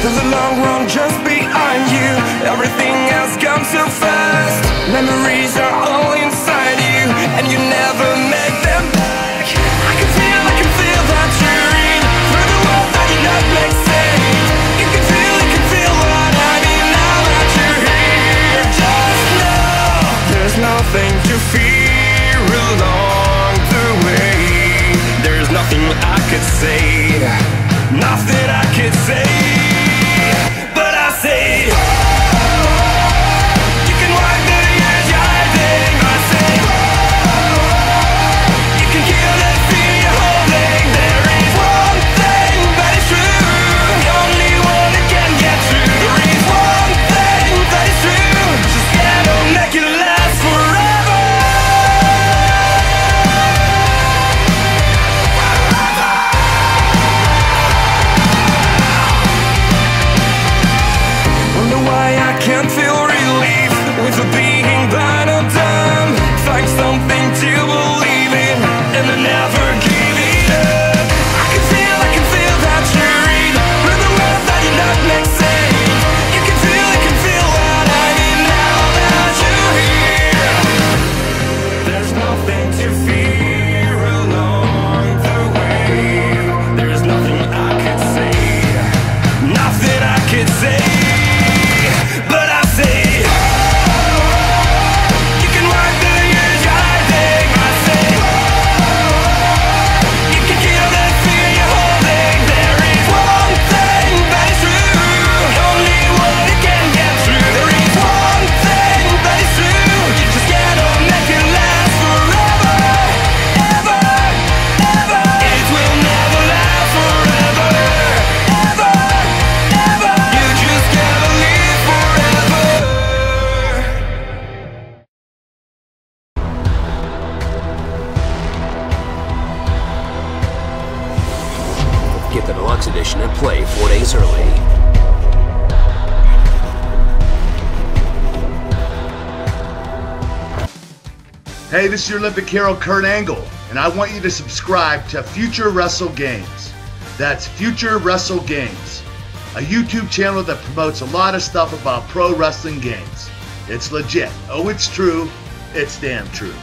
There's a long run just behind you. Everything else comes so fast. Memories the deluxe edition and play four days early. Hey, this is your Olympic hero, Kurt Angle, and I want you to subscribe to Future Wrestle Games. That's Future Wrestle Games, a YouTube channel that promotes a lot of stuff about pro wrestling games. It's legit. Oh, it's true. It's damn true.